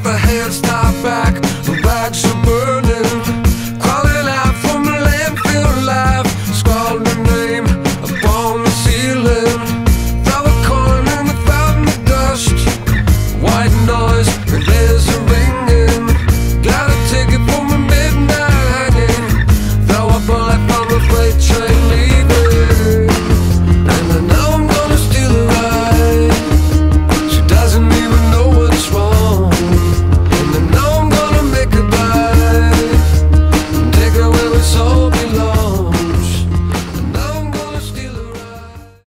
up ahead.